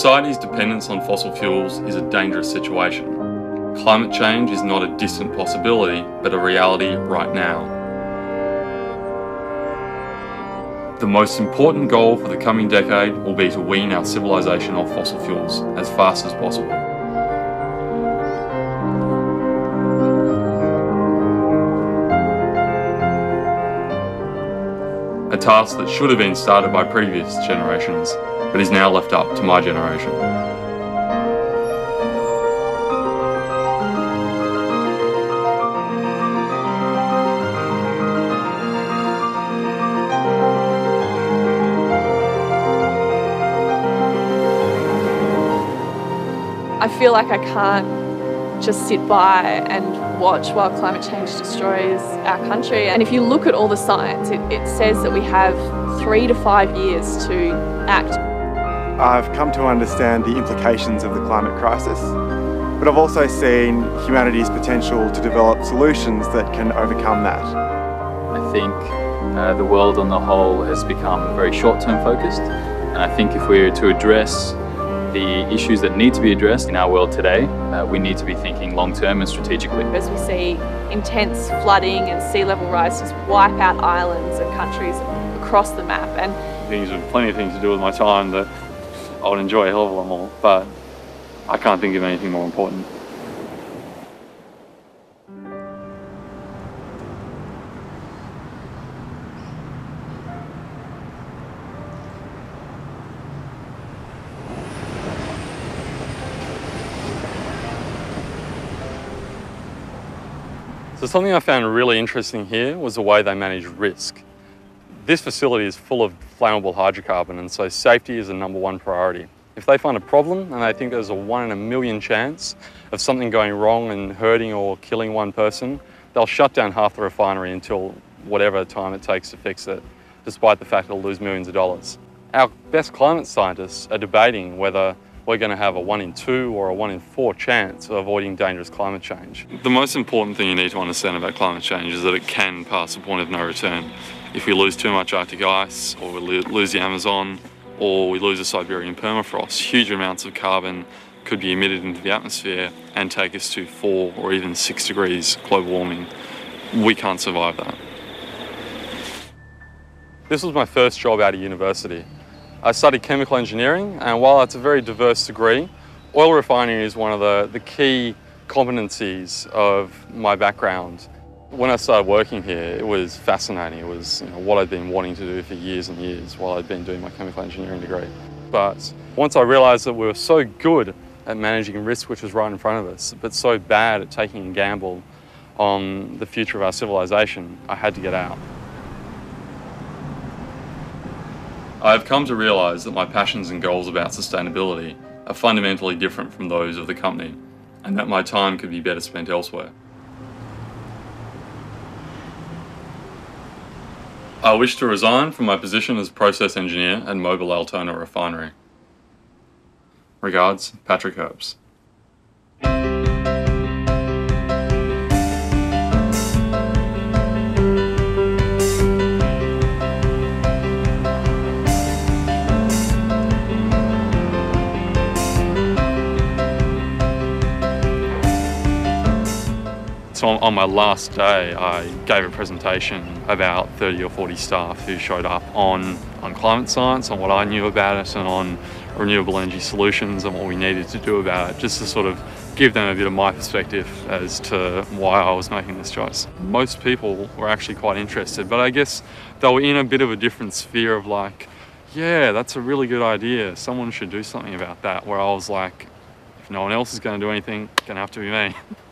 Society's dependence on fossil fuels is a dangerous situation. Climate change is not a distant possibility, but a reality right now. The most important goal for the coming decade will be to wean our civilization off fossil fuels as fast as possible. A task that should have been started by previous generations, but is now left up to my generation. I feel like I can't just sit by and watch while climate change destroys our country. And if you look at all the science, it, it says that we have three to five years to act. I've come to understand the implications of the climate crisis, but I've also seen humanity's potential to develop solutions that can overcome that. I think uh, the world on the whole has become very short-term focused, and I think if we are to address the issues that need to be addressed in our world today, uh, we need to be thinking long-term and strategically. As we see intense flooding and sea level rise just wipe out islands and countries across the map. And things with plenty of things to do with my time that I would enjoy a hell of a lot more, but I can't think of anything more important. So something I found really interesting here was the way they manage risk. This facility is full of flammable hydrocarbon and so safety is the number one priority. If they find a problem and they think there's a one in a million chance of something going wrong and hurting or killing one person, they'll shut down half the refinery until whatever time it takes to fix it, despite the fact they'll lose millions of dollars. Our best climate scientists are debating whether we're going to have a one in two or a one in four chance of avoiding dangerous climate change. The most important thing you need to understand about climate change is that it can pass the point of no return. If we lose too much Arctic ice, or we lose the Amazon, or we lose the Siberian permafrost, huge amounts of carbon could be emitted into the atmosphere and take us to four or even six degrees global warming. We can't survive that. This was my first job out of university. I studied chemical engineering, and while it's a very diverse degree, oil refining is one of the, the key competencies of my background. When I started working here, it was fascinating. It was you know, what I'd been wanting to do for years and years while I'd been doing my chemical engineering degree. But once I realised that we were so good at managing risk, which was right in front of us, but so bad at taking a gamble on the future of our civilization, I had to get out. I have come to realise that my passions and goals about sustainability are fundamentally different from those of the company, and that my time could be better spent elsewhere. I wish to resign from my position as process engineer at Mobil Altona Refinery. Regards, Patrick Hearps. So on my last day, I gave a presentation about 30 or 40 staff who showed up on, on climate science, on what I knew about it, and on renewable energy solutions and what we needed to do about it, just to sort of give them a bit of my perspective as to why I was making this choice. Most people were actually quite interested, but I guess they were in a bit of a different sphere of like, yeah, that's a really good idea. Someone should do something about that. Where I was like, if no one else is going to do anything, it's going to have to be me.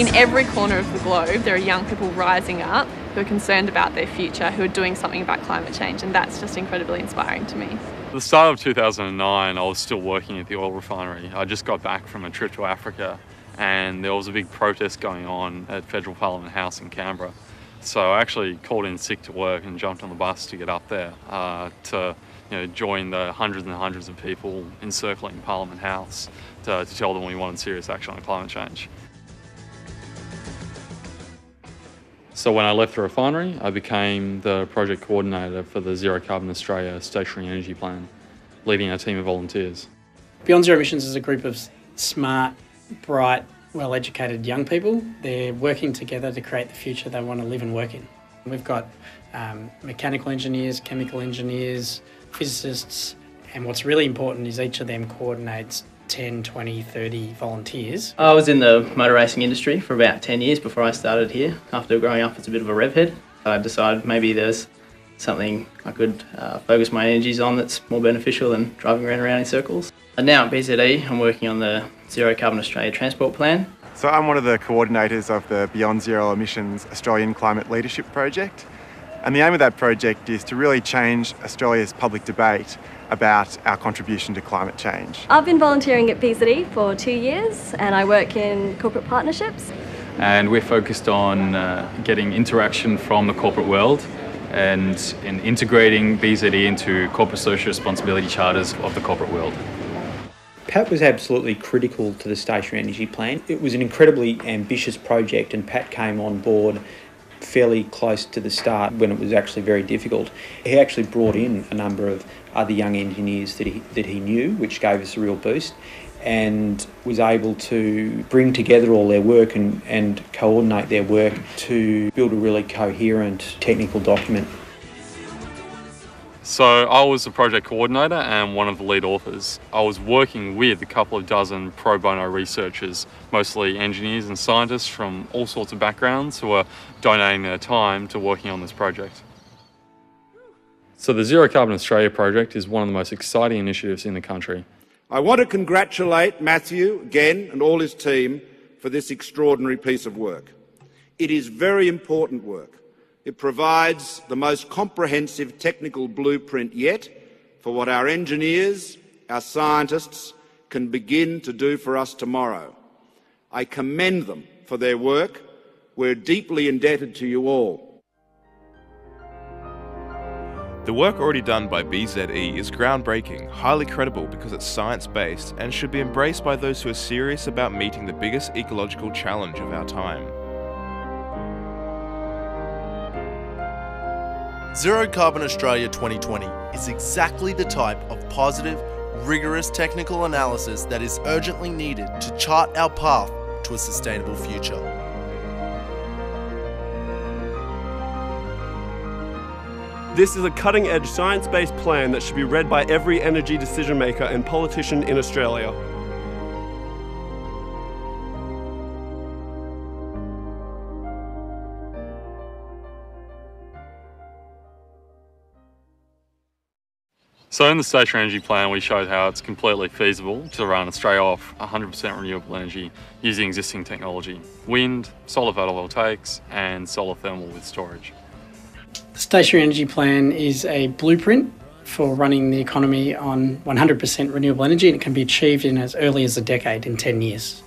In every corner of the globe, there are young people rising up who are concerned about their future, who are doing something about climate change, and that's just incredibly inspiring to me. At the start of 2009, I was still working at the oil refinery. I just got back from a trip to Africa, and there was a big protest going on at Federal Parliament House in Canberra. So I actually called in sick to work and jumped on the bus to get up there uh, to you know, join the hundreds and hundreds of people encircling Parliament House to, to tell them we wanted serious action on climate change. So when I left the refinery, I became the project coordinator for the Zero Carbon Australia Stationary Energy Plan, leading a team of volunteers. Beyond Zero Emissions is a group of smart, bright, well educated young people. They're working together to create the future they want to live and work in. We've got um, mechanical engineers, chemical engineers, physicists, and what's really important is each of them coordinates 10, 20, 30 volunteers. I was in the motor racing industry for about 10 years before I started here. After growing up as a bit of a rev head, I decided maybe there's something I could uh, focus my energies on that's more beneficial than driving around around in circles. And now at BZE, I'm working on the Zero Carbon Australia Transport Plan. So I'm one of the coordinators of the Beyond Zero Emissions Australian Climate Leadership Project. And the aim of that project is to really change Australia's public debate about our contribution to climate change. I've been volunteering at BZE for two years and I work in corporate partnerships. And we're focused on uh, getting interaction from the corporate world and in integrating BZE into corporate social responsibility charters of the corporate world. Pat was absolutely critical to the stationary energy plan. It was an incredibly ambitious project, and Pat came on board fairly close to the start when it was actually very difficult. He actually brought in a number of other young engineers that he, that he knew, which gave us a real boost, and was able to bring together all their work and, and coordinate their work to build a really coherent technical document. So I was the project coordinator and one of the lead authors. I was working with a couple of dozen pro bono researchers, mostly engineers and scientists from all sorts of backgrounds who are donating their time to working on this project. So the Zero Carbon Australia project is one of the most exciting initiatives in the country. I want to congratulate Matthew again and all his team for this extraordinary piece of work. It is very important work. It provides the most comprehensive technical blueprint yet for what our engineers, our scientists, can begin to do for us tomorrow. I commend them for their work. We're deeply indebted to you all. The work already done by BZE is groundbreaking, highly credible because it's science based, and should be embraced by those who are serious about meeting the biggest ecological challenge of our time. Zero Carbon Australia 2020 is exactly the type of positive, rigorous technical analysis that is urgently needed to chart our path to a sustainable future. This is a cutting edge science based plan that should be read by every energy decision maker and politician in Australia. So in the stationary energy plan, we showed how it's completely feasible to run Australia off 100% renewable energy using existing technology, wind, solar photovoltaics, and solar thermal with storage. The stationary energy plan is a blueprint for running the economy on 100% renewable energy and it can be achieved in as early as a decade, in 10 years.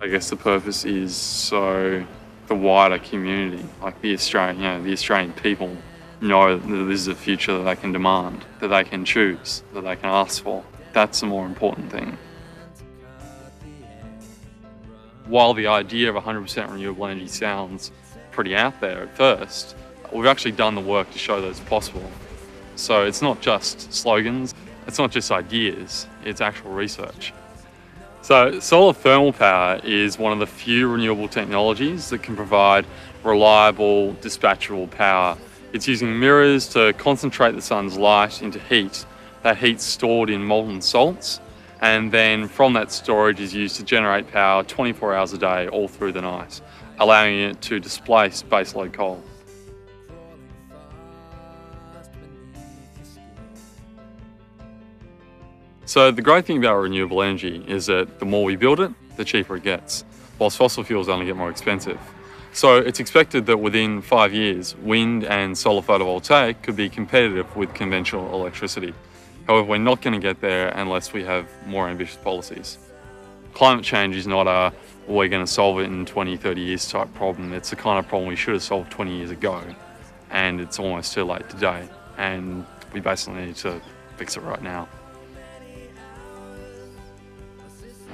I guess the purpose is so the wider community, like the Australian, you know, the Australian people know that this is a future that they can demand, that they can choose, that they can ask for. That's the more important thing. While the idea of 100% renewable energy sounds pretty out there at first, we've actually done the work to show that it's possible. So it's not just slogans, it's not just ideas, it's actual research. So solar thermal power is one of the few renewable technologies that can provide reliable, dispatchable power it's using mirrors to concentrate the sun's light into heat. That heat's stored in molten salts, and then from that storage is used to generate power 24 hours a day all through the night, allowing it to displace baseload coal. So the great thing about renewable energy is that the more we build it, the cheaper it gets, whilst fossil fuels only get more expensive. So it's expected that within five years, wind and solar photovoltaic could be competitive with conventional electricity. However, we're not going to get there unless we have more ambitious policies. Climate change is not a oh, we're going to solve it in 20, 30 years type problem. It's the kind of problem we should have solved 20 years ago, and it's almost too late today. And we basically need to fix it right now.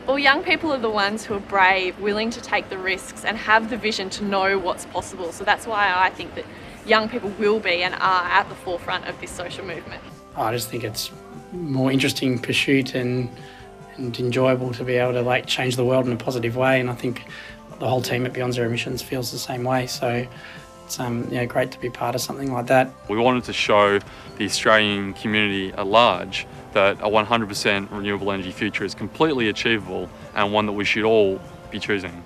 Well, young people are the ones who are brave, willing to take the risks, and have the vision to know what's possible. So that's why I think that young people will be and are at the forefront of this social movement. I just think it's more interesting pursuit and and enjoyable to be able to like change the world in a positive way. And I think the whole team at Beyond Zero Emissions feels the same way. So it's um, great to be part of something like that. We wanted to show the Australian community at large that a 100% renewable energy future is completely achievable and one that we should all be choosing.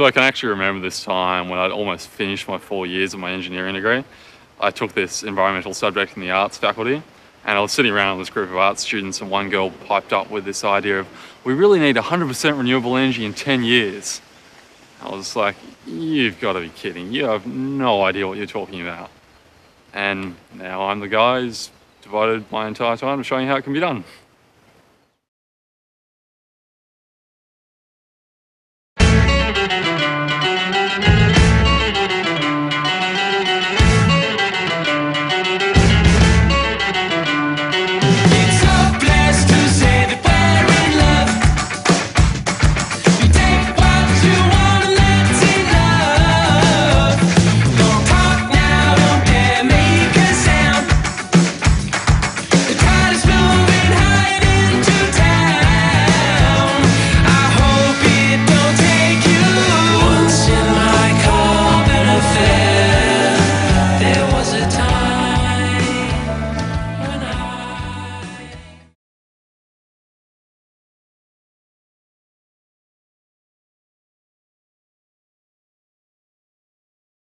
So I can actually remember this time when I'd almost finished my four years of my engineering degree. I took this environmental subject in the arts faculty and I was sitting around with this group of art students and one girl piped up with this idea of, we really need 100% renewable energy in 10 years. I was like, you've got to be kidding. You have no idea what you're talking about. And now I'm the guy who's devoted my entire time to showing you how it can be done.